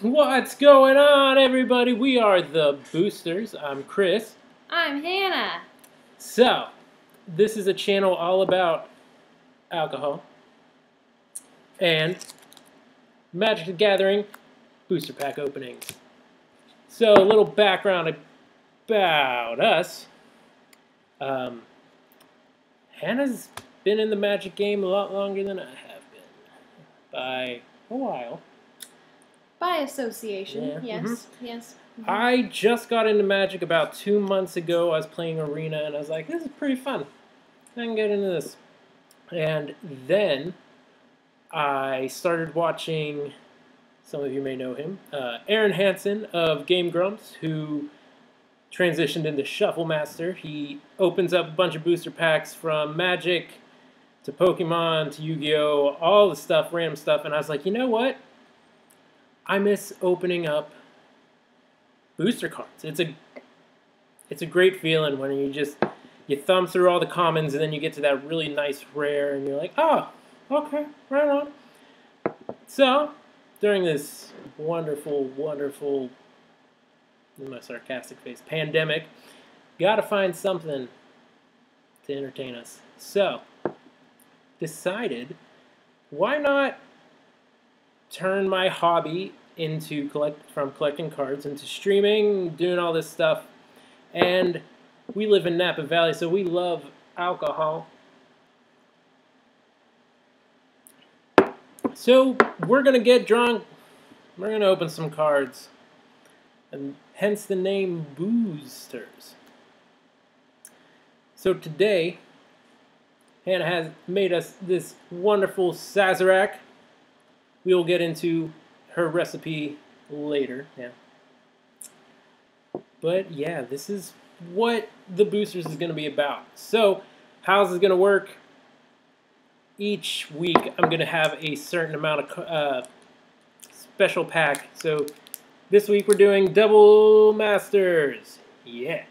What's going on, everybody? We are the Booozterz. I'm Chris. I'm Hannah. So, this is a channel all about alcohol and Magic the Gathering booster pack openings. So, a little background about us. Um, Hannah's been in the Magic game a lot longer than I have been. By a while. By association, Yeah, yes, mhm. yes. mhm. I just got into Magic about two months ago. I was playing Arena and I was like, this is pretty fun. I can get into this. And then I started watching, some of you may know him, uh, Arin Hanson of Game Grumps, who transitioned into Shuffle Master. He opens up a bunch of booster packs from Magic to Pokemon to Yu Gi Oh! all the stuff, random stuff. And I was like, you know what? I miss opening up booster cards. It's a it's a great feeling when you just you thumb through all the commons and then you get to that really nice rare and you're like, oh, okay, right on. So during this wonderful, wonderful in my sarcastic face pandemic, gotta find something to entertain us. So decided why not turn my hobby into collect from collecting cards into streaming, doing all this stuff. And we live in Napa Valley, so we love alcohol. So we're gonna get drunk. We're gonna open some cards, and hence the name Booozterz. So today, Hannah has made us this wonderful Sazerac. We will get into her recipe later. Yeah. But yeah, this is what the Booozterz is going to be about. So, how's this going to work? Each week, I'm going to have a certain amount of uh, special pack. So, this week we're doing double masters. Yeah.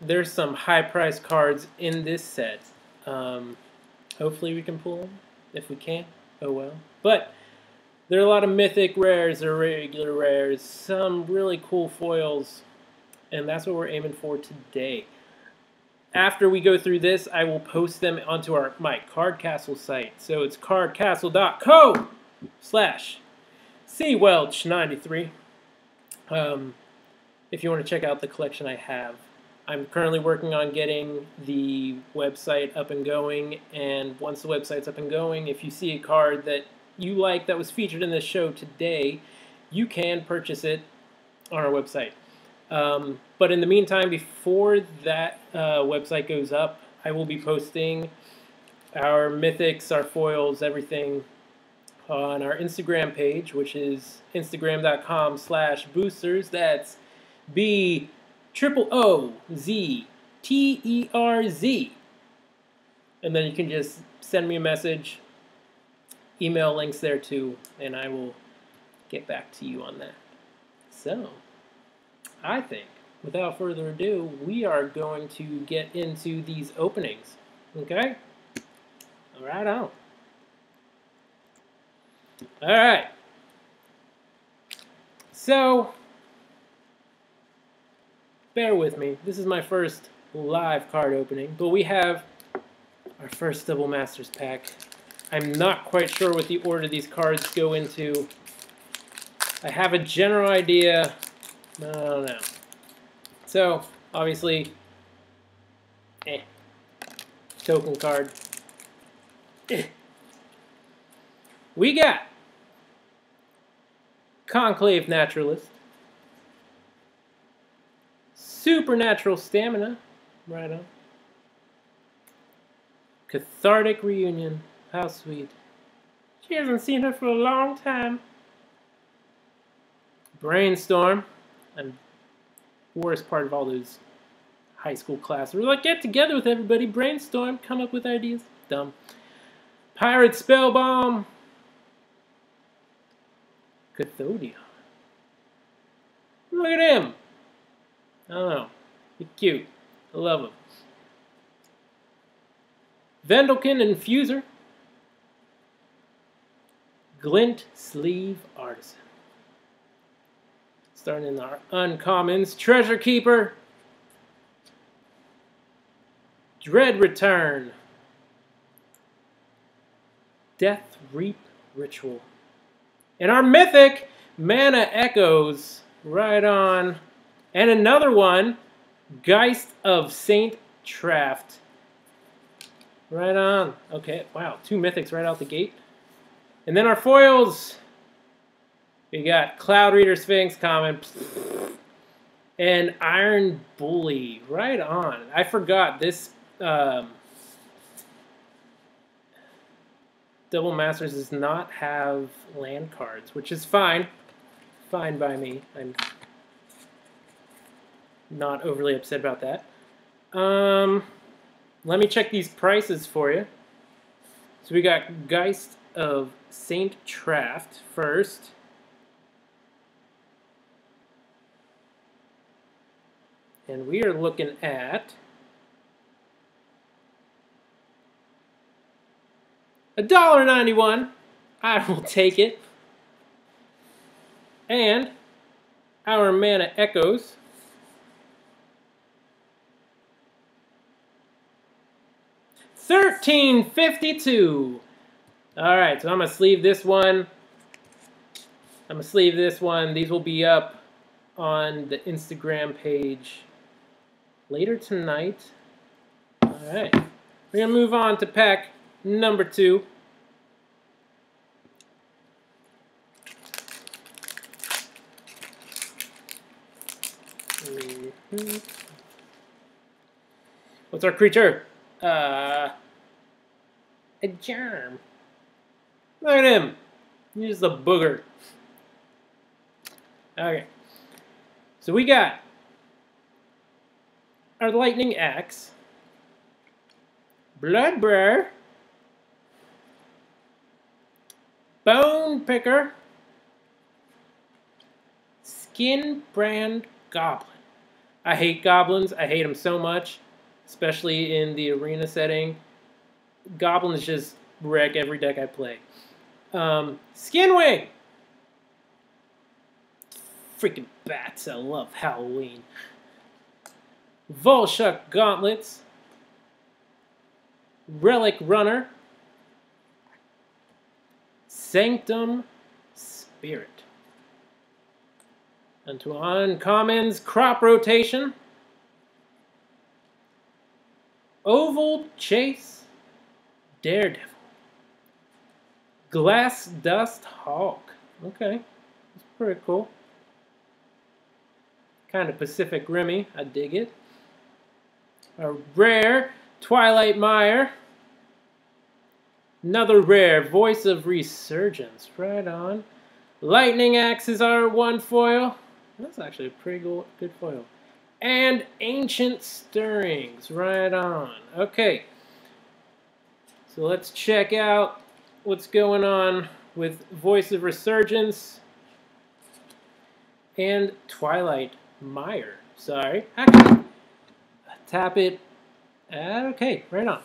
There's some high price cards in this set. Um, hopefully we can pull them. If we can't, oh well. But there are a lot of mythic rares, or regular rares, some really cool foils, and that's what we're aiming for today. After we go through this, I will post them onto our my Cardcastle site. So it's cardcastle.co slash cwelch93. Um, if you want to check out the collection I have. I'm currently working on getting the website up and going, and once the website's up and going, if you see a card that you like that was featured in this show today, you can purchase it on our website. Um, but in the meantime, before that uh, website goes up, I will be posting our mythics, our foils, everything on our Instagram page, which is instagram.com slash booozterz. That's B triple O Z T E R Z. And then you can just send me a message, email links there too, and I will get back to you on that. So, I think, without further ado, we are going to get into these openings. Okay? Right on. Alright. So, bear with me. This is my first live card opening, but we have our first Double Masters pack. I'm not quite sure what the order these cards go into. I have a general idea. I don't know. So, obviously, eh. Token card. Eh. We got Conclave Naturalist. Supernatural Stamina. Right on. Cathartic Reunion. How sweet. She hasn't seen her for a long time. Brainstorm. And worst part of all those high school classes. We're like, get together with everybody, brainstorm, come up with ideas. Dumb. Pyrite Spellbomb. Cathodion. Look at him. I don't know. He's cute. I love him. Vedalken Infuser. Glint Sleeve Artisan. Starting in our uncommons, Treasure Keeper, Dread Return, Death Reap Ritual, and our mythic Mana Echoes right on, and another one, Geist of Saint Traft. Right on. Okay, wow, two mythics right out the gate. And then our foils. We got Cloud Reader Sphinx common and Iron Bully. Right on. I forgot this um, Double Masters does not have land cards, which is fine. Fine by me. I'm not overly upset about that. Um, let me check these prices for you. So we got Geist of Saint Traft first. And we are looking at a dollar ninety-one. I will take it. And our mana echoes. Thirteen fifty-two. All right, so I'm gonna sleeve this one. I'm gonna sleeve this one. These will be up on the Instagram page later tonight. All right, we're gonna move on to pack number two. Mm-hmm. What's our creature? Uh, a germ. Look at him. He's the booger. Okay. So we got our lightning axe, blood bear, bone picker, skin brand goblin. I hate goblins. I hate them so much, especially in the arena setting. Goblins just wreck every deck I play. Um, Skinwing! Freaking bats, I love Halloween. Vulshok Gauntlets. Relic Runner. Sanctum Spirit. Onto uncommons, Crop Rotation. Oval Chase. Daredevil. Glass Dust Hawk. Okay, that's pretty cool. Kind of Pacific Rimmy. I dig it. A rare Twilight Mire. Another rare Voice of Resurgence. Right on. Lightning Axe is our one foil. That's actually a pretty good foil. And Ancient Stirrings. Right on. Okay. So let's check out what's going on with Voice of Resurgence and Twilight Mire. Sorry. Tap it. Okay, right on.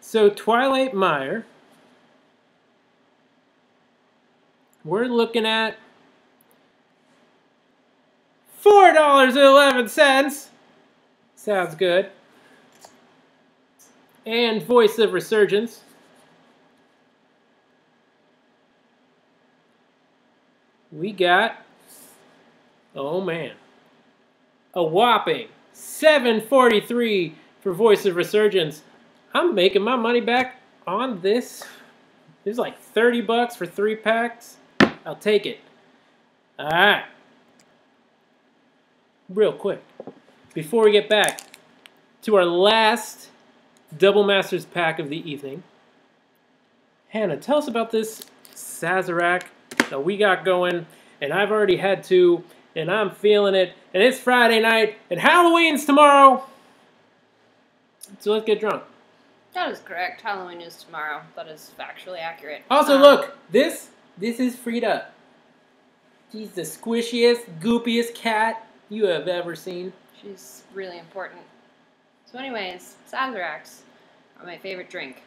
So Twilight Mire, we're looking at $4.11. Sounds good. And Voice of Resurgence. we got, oh man, a whopping 743 for Voice of Resurgence. I'm making my money back on this. Is like 30 bucks for three packs. I'll take it. All right. Real quick, before we get back to our last Double Masters pack of the evening, Hannah, tell us about this Sazerac that we got going, and I've already had two, and I'm feeling it, and it's Friday night, and Halloween's tomorrow. So let's get drunk. That is correct. Halloween is tomorrow. That is factually accurate. Also, Um, look, this this is Frida. She's the squishiest, goopiest cat you have ever seen. She's really important. So, anyways, Sazeracs are my favorite drink.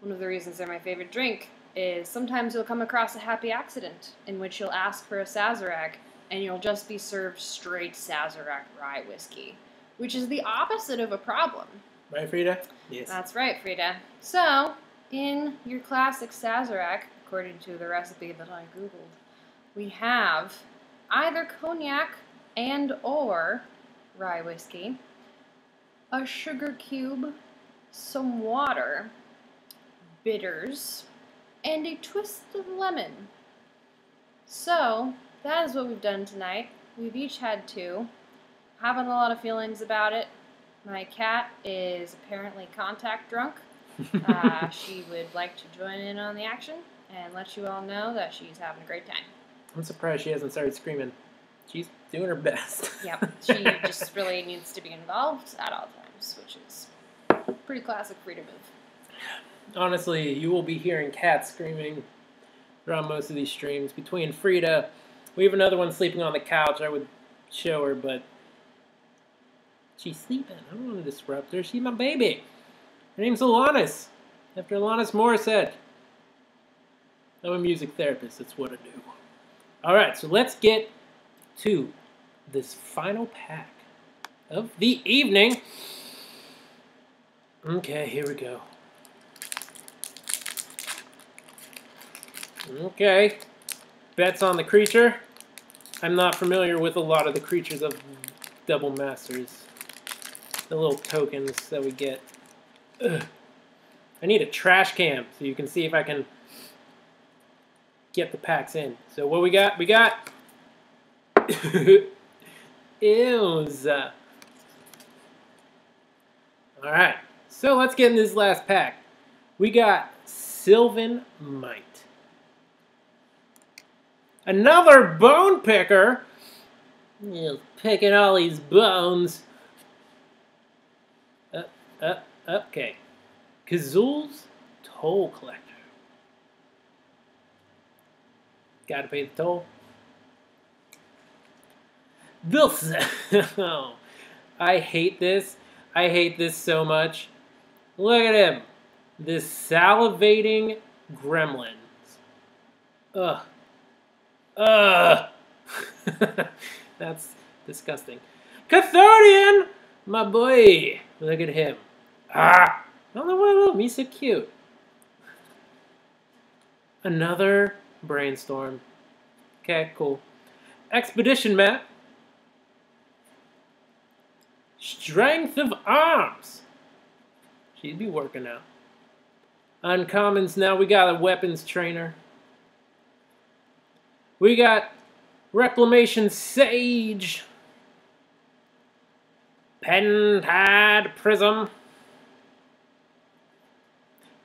One of the reasons they're my favorite drink is sometimes you'll come across a happy accident in which you'll ask for a Sazerac and you'll just be served straight Sazerac rye whiskey, which is the opposite of a problem. Right, Frida? Yes. That's right, Frida. So, in your classic Sazerac, according to the recipe that I googled, we have either cognac and or rye whiskey, a sugar cube, some water, bitters, and a twist of lemon. So, that is what we've done tonight. We've each had two. Having a lot of feelings about it. My cat is apparently contact drunk. uh, she would like to join in on the action and let you all know that she's having a great time. I'm surprised she hasn't started screaming. She's doing her best. Yep, she just really needs to be involved at all times, which is pretty classic Frida move. Honestly, you will be hearing cats screaming throughout most of these streams. Between Frida, we have another one sleeping on the couch. I would show her, but she's sleeping. I don't want to disrupt her. She's my baby. Her name's Alanis, after Alanis Morissette. I'm a music therapist. That's what I do. All right, so let's get to this final pack of the evening. Okay, here we go. Okay. Bets on the creature. I'm not familiar with a lot of the creatures of Double Masters. The little tokens that we get. Ugh. I need a trash cam so you can see if I can get the packs in. So what we got? We got Ews. Alright, so let's get in this last pack. We got Sylvan Might. Another bone picker. Yeah, picking all these bones. Up, up, okay. Kazul's Toll Collector. Gotta pay the toll. This. oh, I hate this. I hate this so much. Look at him. This salivating gremlins. Ugh. Ugh. That's disgusting. Cathodion! My boy. Look at him. Ah! I don't know why I love him. He's so cute. Another brainstorm. Okay, cool. Expedition map. Strength of arms. She'd be working out. Uncommons now. We got a weapons trainer. We got Reclamation Sage. Pentad Prism.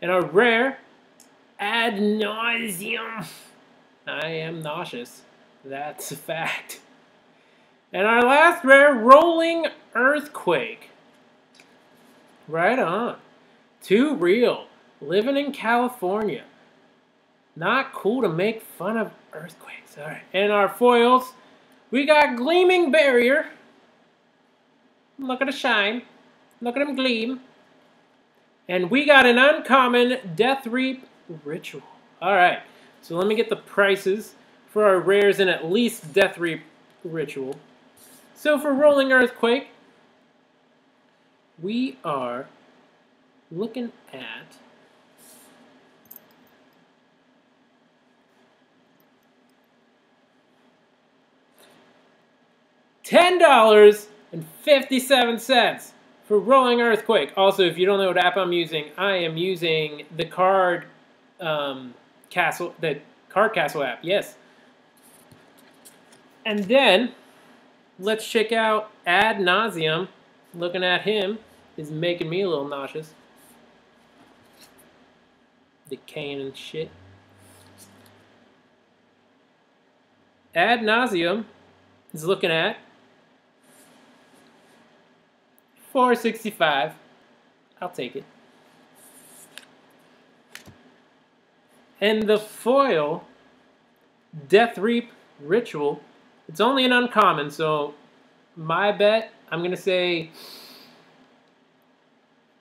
And a rare Ad Nauseam. I am nauseous. That's a fact. And our last rare, Rolling Earthquake. Right on. Too real. Living in California. Not cool to make fun of earthquakes. All right. And our foils, we got Gleaming Barrier. Look at the shine. Look at him gleam. And we got an uncommon Death Reap Ritual. All right. So let me get the prices for our rares and at least Death Reap Ritual. So for Rolling Earthquake, we are looking at $10.57 for Rolling Earthquake. Also, if you don't know what app I'm using, I am using the card um, castle, the card castle app. Yes. And then let's check out Ad Nauseam. Looking at him is making me a little nauseous. Decaying and shit. Ad Nauseam is looking at 465. I'll take it. And the foil Death Reap Ritual it's only an uncommon, so my bet, I'm going to say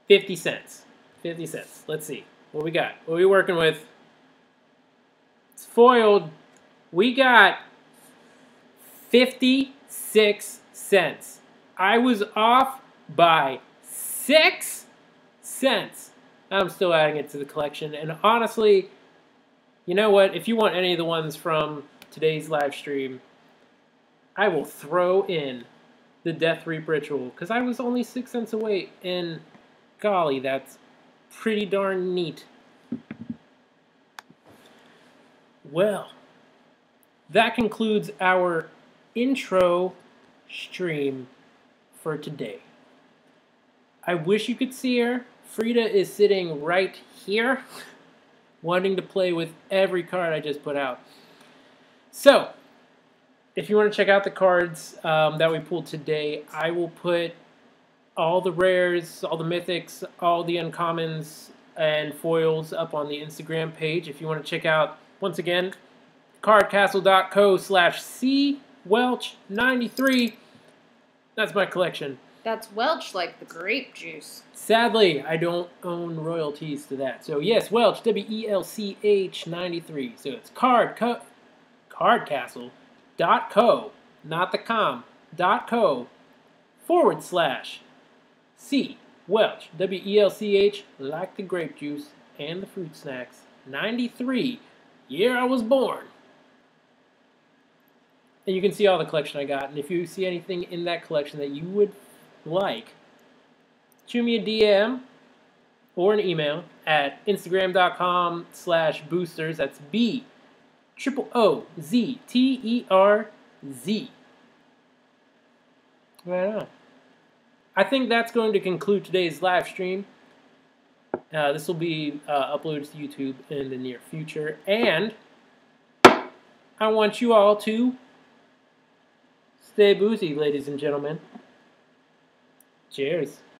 50 cents. 50 cents. Let's see. What we got? What are we working with? It's foiled. We got 56 cents. I was off by 6 cents. I'm still adding it to the collection. And honestly, you know what? If you want any of the ones from today's live stream, I will throw in the Death Reap Ritual because I was only 6 cents away. And golly, that's pretty darn neat. Well, that concludes our intro stream for today. I wish you could see her. Frida is sitting right here, wanting to play with every card I just put out. So, if you want to check out the cards um, that we pulled today, I will put all the rares, all the mythics, all the uncommons, and foils up on the Instagram page. If you want to check out, once again, cardcastle.co slash cwelch93. That's my collection. That's Welch like the grape juice. Sadly, I don't own royalties to that. So yes, Welch, W-E-L-C-H 93. So it's card, co, cardcastle.co, not the com, dot co, forward slash C, Welch, W E L C H, like the grape juice and the fruit snacks, 93, year I was born. And you can see all the collection I got. And if you see anything in that collection that you would like, shoot me a DM or an email at instagram.com slash booozterz. That's B triple O Z T E R Z. Right on. I think that's going to conclude today's live stream. Uh, this will be uh, uploaded to YouTube in the near future. And I want you all to stay boozy, ladies and gentlemen. Cheers.